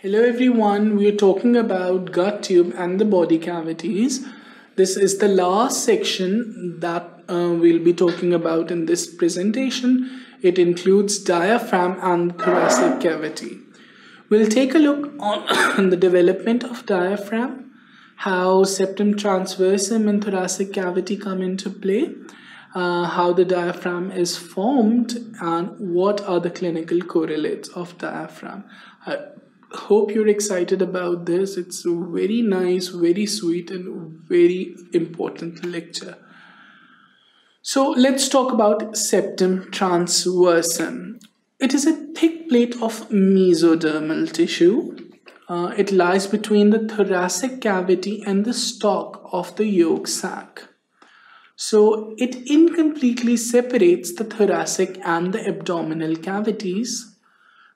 Hello everyone, we are talking about gut tube and the body cavities. This is the last section that uh, we'll be talking about in this presentation. It includes diaphragm and thoracic cavity. We'll take a look on the development of diaphragm, how septum transversum and thoracic cavity come into play, uh, how the diaphragm is formed, and what are the clinical correlates of diaphragm. I hope you're excited about this. It's a very nice, very sweet, and very important lecture. So let's talk about septum transversum. It is a thick plate of mesodermal tissue. Uh, it lies between the thoracic cavity and the stalk of the yolk sac. So it incompletely separates the thoracic and the abdominal cavities.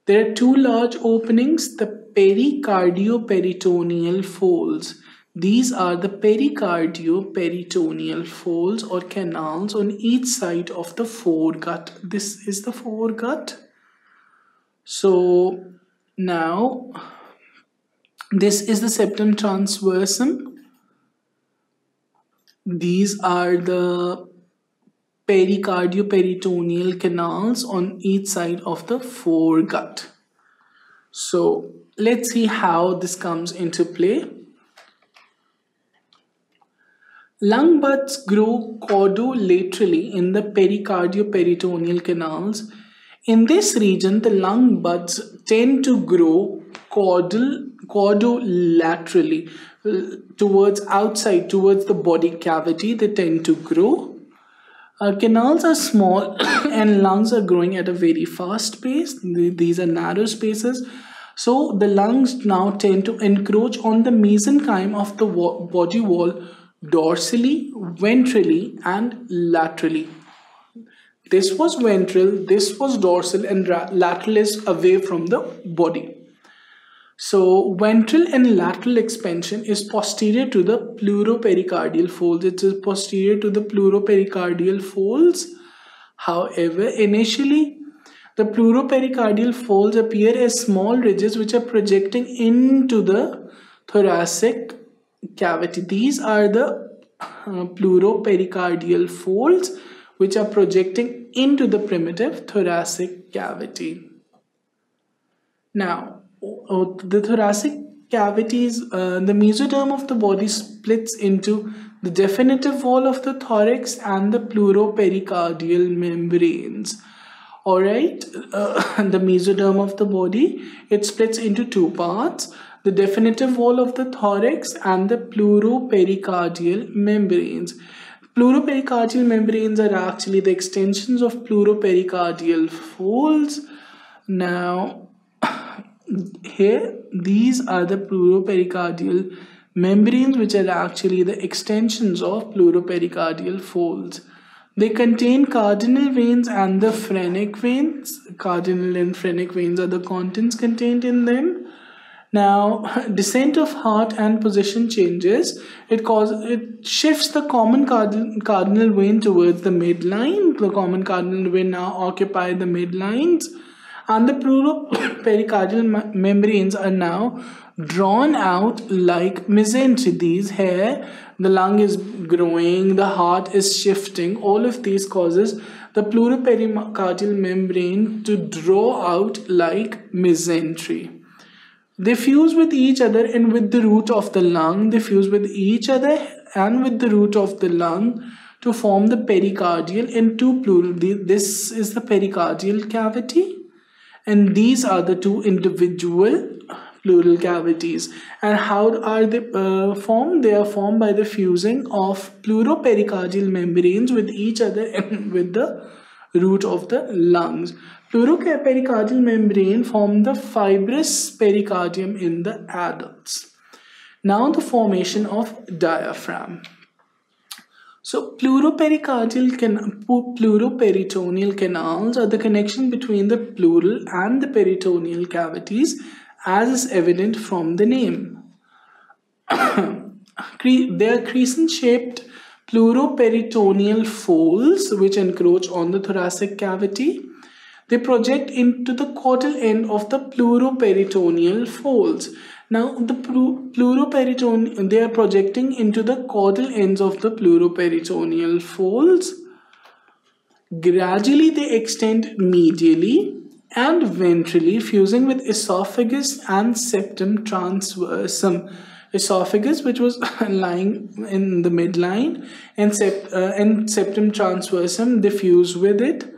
There are two large openings, the pericardioperitoneal folds. These are the pericardioperitoneal folds or canals on each side of the foregut. This is the foregut. So now this is the septum transversum these are the pericardioperitoneal canals on each side of the foregut. So let's see how this comes into play. Lung buds grow caudolaterally in the pericardioperitoneal canals. In this region, the lung buds tend to grow caudal, caudolaterally uh, towards outside, towards the body cavity, they tend to grow. Uh, canals are small and lungs are growing at a very fast pace. These are narrow spaces. So the lungs now tend to encroach on the mesenchyme of the body wall dorsally, ventrally, and laterally. This was ventral, this was dorsal, and lateral is away from the body. So ventral and lateral expansion is posterior to the pleuropericardial folds. It is posterior to the pleuropericardial folds. However, initially the pleuropericardial folds appear as small ridges which are projecting into the thoracic cavity. These are the uh, pleuropericardial folds which are projecting into the primitive thoracic cavity. Now, the thoracic cavities, uh, the mesoderm of the body splits into the definitive wall of the thorax and the pleuropericardial membranes. Alright, uh, the mesoderm of the body, it splits into two parts the definitive wall of the thorax and the pleuropericardial membranes. Pleuropericardial membranes are actually the extensions of pleuropericardial folds. Now, here these are the pleuropericardial membranes which are actually the extensions of pleuropericardial folds. They contain cardinal veins and the phrenic veins. Cardinal and phrenic veins are the contents contained in them. Now descent of heart and position changes. It causes it shifts the common cardinal, cardinal vein towards the midline. The common cardinal vein now occupy the midlines and the pleuropericardial membranes are now drawn out like mesentery. These here, the lung is growing, the heart is shifting. All of these causes the pleuropericardial membrane to draw out like mesentery. They fuse with each other and with the root of the lung. They fuse with each other and with the root of the lung to form the pericardial and two pleural. This is the pericardial cavity and these are the two individual pleural cavities. And how are they uh, formed? They are formed by the fusing of pleuropericardial membranes with each other and with the root of the lungs. Pleuropericardial membrane form the fibrous pericardium in the adults. Now the formation of diaphragm so pleuropericardial can pleuroperitoneal canals are the connection between the pleural and the peritoneal cavities as is evident from the name. they are crescent shaped pleuroperitoneal folds which encroach on the thoracic cavity. they project into the caudal end of the pleuroperitoneal folds. Now, the pleuroperitoneal, they are projecting into the caudal ends of the pleuroperitoneal folds. Gradually, they extend medially and ventrally, fusing with esophagus and septum transversum. Esophagus, which was lying in the midline, and, sept, uh, and septum transversum, they fuse with it.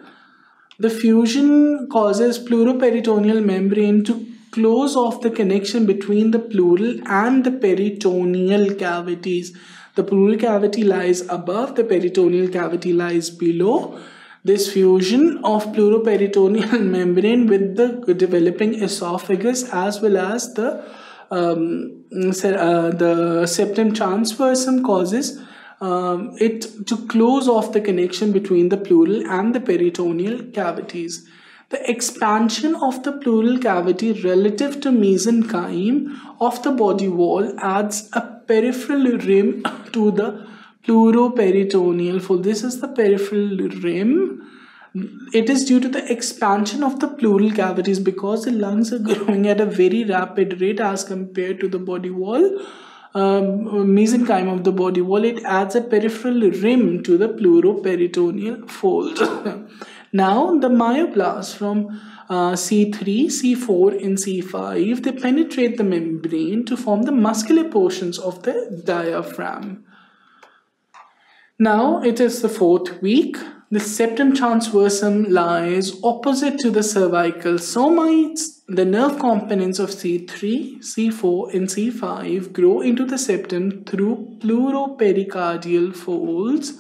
The fusion causes pleuroperitoneal membrane to close off the connection between the pleural and the peritoneal cavities. The pleural cavity lies above, the peritoneal cavity lies below. This fusion of pleuroperitoneal membrane with the developing esophagus as well as the um, uh, the septum transversum causes um, it to close off the connection between the pleural and the peritoneal cavities. The expansion of the pleural cavity relative to mesenchyme of the body wall adds a peripheral rim to the pleuroperitoneal fold. This is the peripheral rim. It is due to the expansion of the pleural cavities because the lungs are growing at a very rapid rate as compared to the body wall. Um, mesenchyme of the body wall, it adds a peripheral rim to the pleuroperitoneal fold. Now the myoblasts from uh, C3, C4 and C5, they penetrate the membrane to form the muscular portions of the diaphragm. Now it is the fourth week. The septum transversum lies opposite to the cervical somites. The nerve components of C3, C4 and C5 grow into the septum through pleuropericardial folds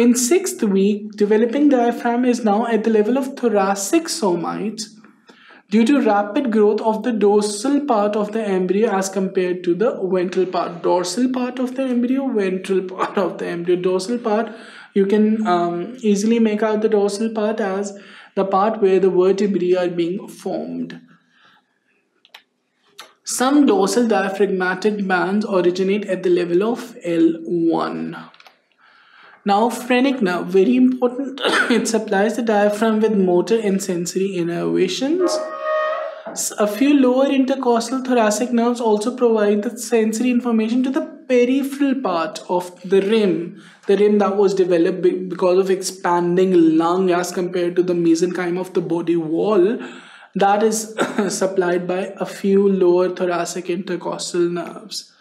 in sixth week, developing diaphragm is now at the level of thoracic somites due to rapid growth of the dorsal part of the embryo as compared to the ventral part. Dorsal part of the embryo, ventral part of the embryo. Dorsal part, you can um, easily make out the dorsal part as the part where the vertebrae are being formed. Some dorsal diaphragmatic bands originate at the level of L1. Now, phrenic nerve, very important. it supplies the diaphragm with motor and sensory innervations. A few lower intercostal thoracic nerves also provide the sensory information to the peripheral part of the rim, the rim that was developed because of expanding lung as compared to the mesenchyme of the body wall. That is supplied by a few lower thoracic intercostal nerves.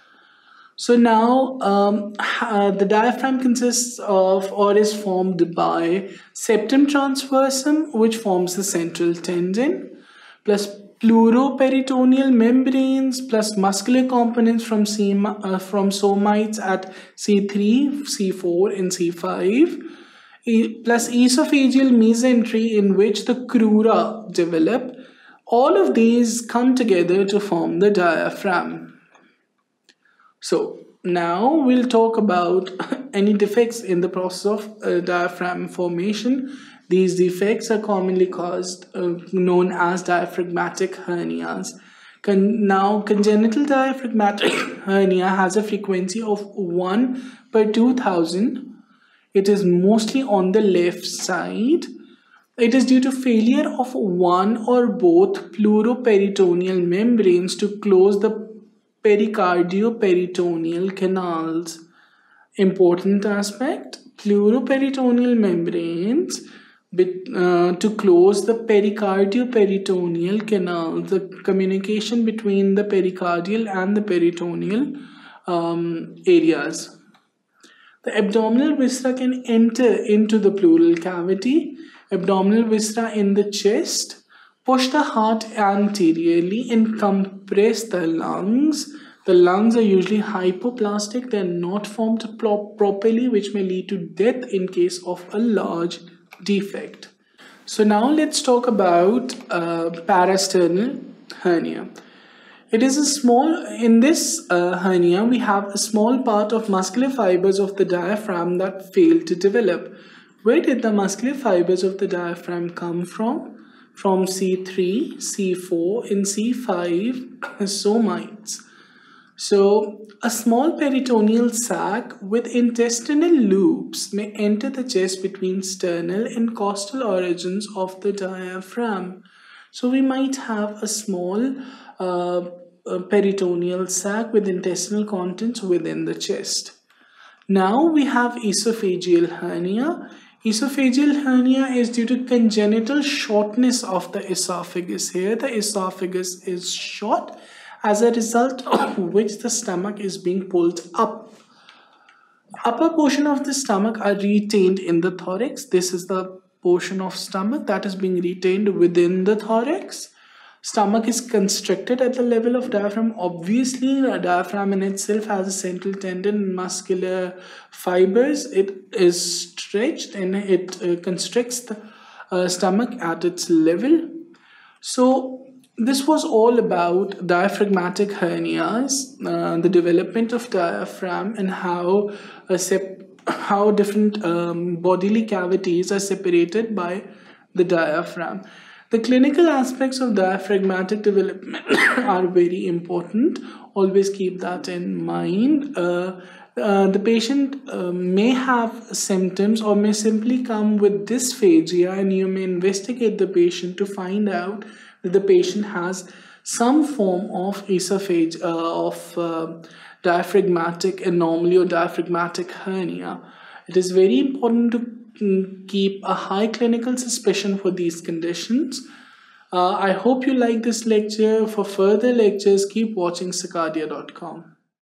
So now um, uh, the diaphragm consists of or is formed by septum transversum, which forms the central tendon, plus pleuroperitoneal membranes, plus muscular components from, uh, from somites at C3, C4, and C5, e plus esophageal mesentery in which the crura develop. All of these come together to form the diaphragm. So now we'll talk about any defects in the process of uh, diaphragm formation. These defects are commonly caused, uh, known as diaphragmatic hernias. Con now, congenital diaphragmatic hernia has a frequency of 1 per 2000. It is mostly on the left side. It is due to failure of one or both pleuroperitoneal membranes to close the pericardioperitoneal canals. Important aspect pleuroperitoneal membranes uh, to close the pericardioperitoneal canal, the communication between the pericardial and the peritoneal um, areas. The abdominal viscera can enter into the pleural cavity, abdominal viscera in the chest, Push the heart anteriorly and compress the lungs. The lungs are usually hypoplastic, they're not formed properly, which may lead to death in case of a large defect. So, now let's talk about uh, parasternal hernia. It is a small, in this uh, hernia, we have a small part of muscular fibers of the diaphragm that fail to develop. Where did the muscular fibers of the diaphragm come from? From C3, C4 and C5 somites. So, a small peritoneal sac with intestinal loops may enter the chest between sternal and costal origins of the diaphragm. So, we might have a small uh, peritoneal sac with intestinal contents within the chest. Now we have esophageal hernia. Esophageal hernia is due to congenital shortness of the esophagus. Here the esophagus is short as a result of which the stomach is being pulled up. Upper portion of the stomach are retained in the thorax. This is the portion of stomach that is being retained within the thorax. Stomach is constricted at the level of diaphragm. Obviously, diaphragm in itself has a central tendon and muscular fibers. It is stretched and it uh, constricts the uh, stomach at its level. So, this was all about diaphragmatic hernias, uh, the development of diaphragm, and how how different um, bodily cavities are separated by the diaphragm. The clinical aspects of diaphragmatic development are very important. Always keep that in mind. Uh, uh, the patient uh, may have symptoms or may simply come with dysphagia, and you may investigate the patient to find out that the patient has some form of esophage uh, of uh, diaphragmatic anomaly or diaphragmatic hernia. It is very important to keep a high clinical suspicion for these conditions. Uh, I hope you like this lecture. For further lectures, keep watching sqadia.com.